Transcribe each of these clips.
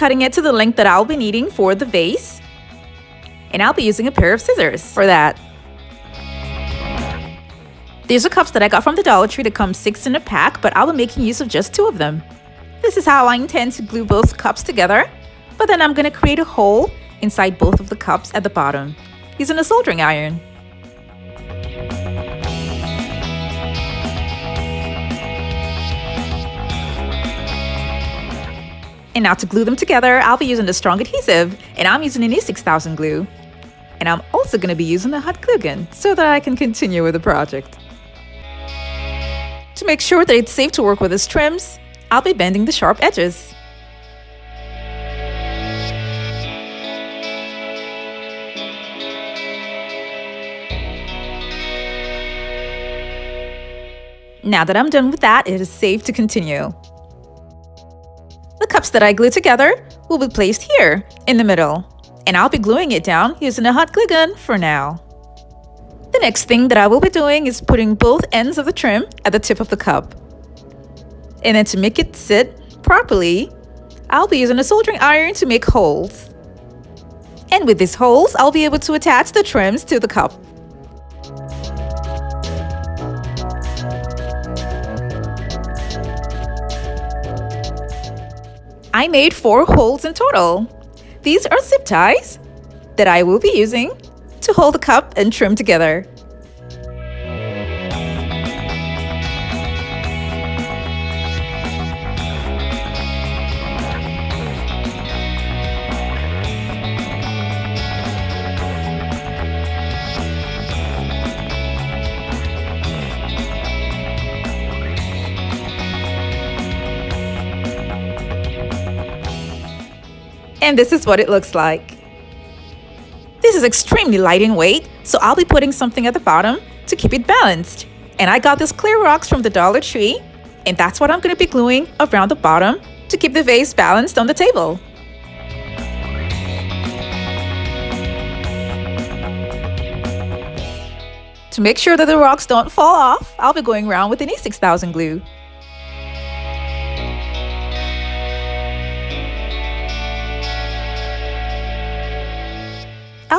cutting it to the length that I'll be needing for the vase. And I'll be using a pair of scissors for that. These are cups that I got from the Dollar Tree that come six in a pack, but I'll be making use of just two of them. This is how I intend to glue both cups together, but then I'm going to create a hole inside both of the cups at the bottom using a soldering iron. And now to glue them together, I'll be using the strong adhesive, and I'm using an E6000 glue. And I'm also going to be using a hot glue gun so that I can continue with the project. To make sure that it's safe to work with these trims, I'll be bending the sharp edges. Now that I'm done with that, it is safe to continue. Cups that I glue together will be placed here in the middle, and I'll be gluing it down using a hot glue gun for now. The next thing that I will be doing is putting both ends of the trim at the tip of the cup. And then to make it sit properly, I'll be using a soldering iron to make holes. And with these holes, I'll be able to attach the trims to the cup. I made four holes in total. These are zip ties that I will be using to hold the cup and trim together. And this is what it looks like. This is extremely light in weight, so I'll be putting something at the bottom to keep it balanced. And I got this clear rocks from the Dollar Tree, and that's what I'm going to be gluing around the bottom to keep the vase balanced on the table. To make sure that the rocks don't fall off, I'll be going around with an E6000 glue.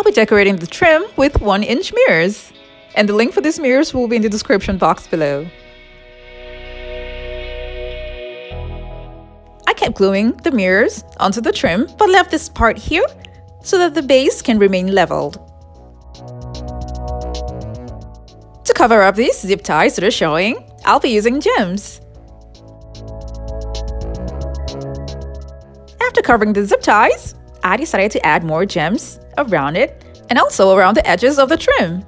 I'll be decorating the trim with 1-inch mirrors, and the link for these mirrors will be in the description box below. I kept gluing the mirrors onto the trim, but left this part here so that the base can remain leveled. To cover up these zip ties that are showing, I'll be using gems. After covering the zip ties, I decided to add more gems around it and also around the edges of the trim.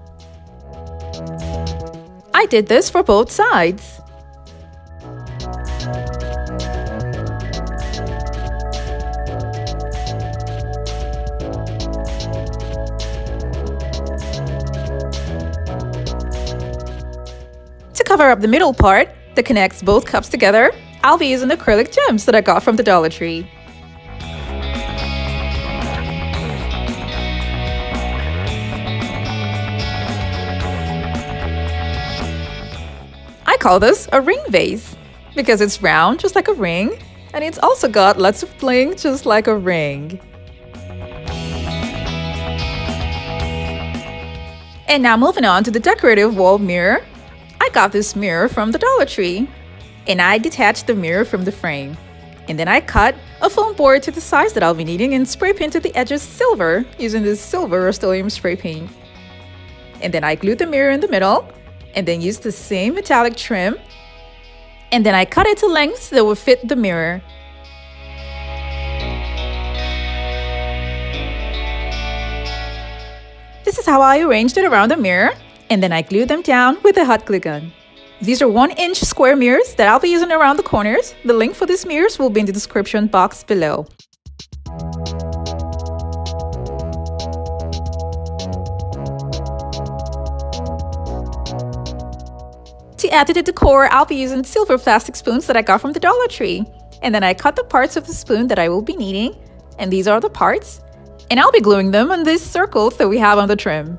I did this for both sides. To cover up the middle part that connects both cups together, I'll be using acrylic gems that I got from the Dollar Tree. Call this a ring vase because it's round just like a ring and it's also got lots of bling just like a ring. And now moving on to the decorative wall mirror. I got this mirror from the Dollar Tree and I detached the mirror from the frame. And then I cut a foam board to the size that I'll be needing and spray painted the edges silver using this silver Rust-Oleum spray paint. And then I glued the mirror in the middle and then use the same metallic trim and then I cut it to lengths that will fit the mirror. This is how I arranged it around the mirror and then I glued them down with a hot glue gun. These are 1 inch square mirrors that I'll be using around the corners. The link for these mirrors will be in the description box below. To add to the decor, I'll be using silver plastic spoons that I got from the Dollar Tree. And then I cut the parts of the spoon that I will be needing, and these are the parts. And I'll be gluing them on these circles that we have on the trim.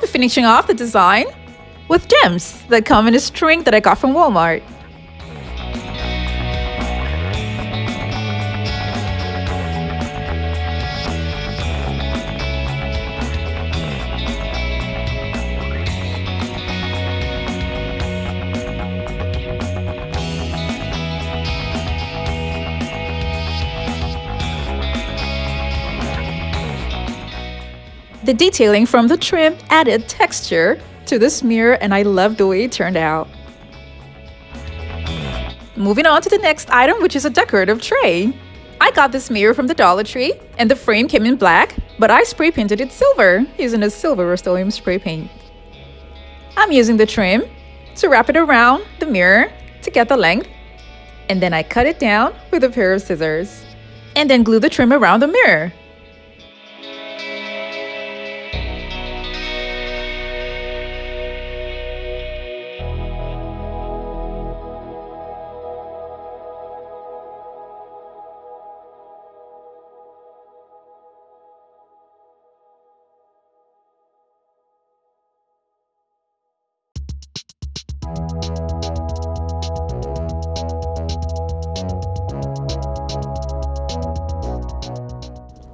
I'll be finishing off the design with gems that come in a string that I got from Walmart. The detailing from the trim added texture to this mirror and I love the way it turned out. Moving on to the next item which is a decorative tray. I got this mirror from the Dollar Tree and the frame came in black, but I spray painted it silver using a silver Rust-Oleum spray paint. I'm using the trim to wrap it around the mirror to get the length and then I cut it down with a pair of scissors and then glue the trim around the mirror.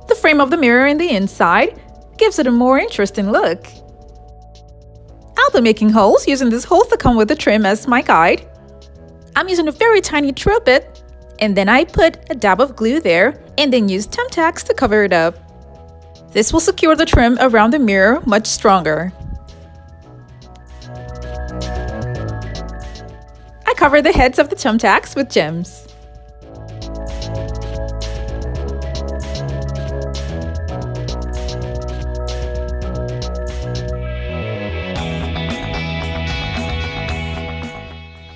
The frame of the mirror in the inside gives it a more interesting look. I'll be making holes using this holes that come with the trim as my guide. I'm using a very tiny drill bit and then I put a dab of glue there and then use thumbtacks to cover it up. This will secure the trim around the mirror much stronger. Cover the heads of the thumbtacks with gems.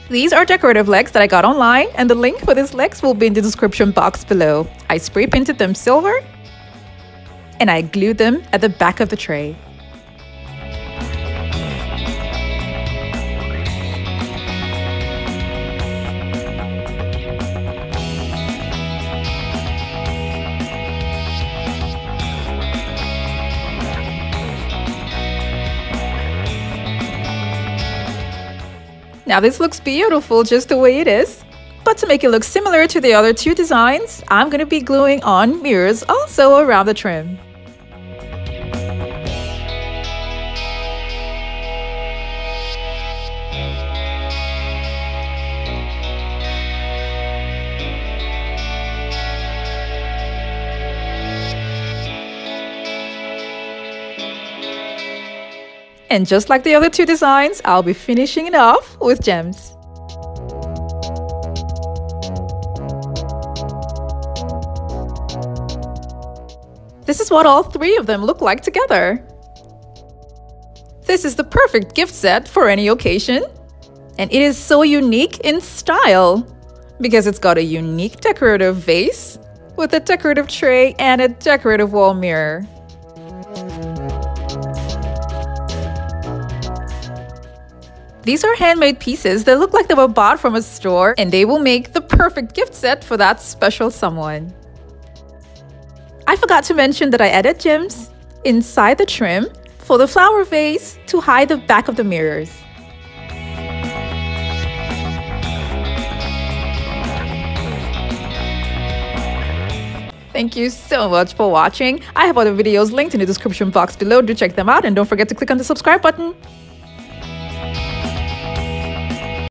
These are decorative legs that I got online and the link for these legs will be in the description box below. I spray painted them silver and I glued them at the back of the tray. Now this looks beautiful just the way it is. But to make it look similar to the other two designs, I'm going to be gluing on mirrors also around the trim. And just like the other two designs, I'll be finishing it off with gems. This is what all three of them look like together. This is the perfect gift set for any occasion. And it is so unique in style because it's got a unique decorative vase with a decorative tray and a decorative wall mirror. These are handmade pieces that look like they were bought from a store and they will make the perfect gift set for that special someone. I forgot to mention that I added gems inside the trim for the flower vase to hide the back of the mirrors. Thank you so much for watching. I have other videos linked in the description box below. Do check them out and don't forget to click on the subscribe button.